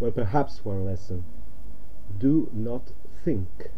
Well, perhaps one lesson: do not think.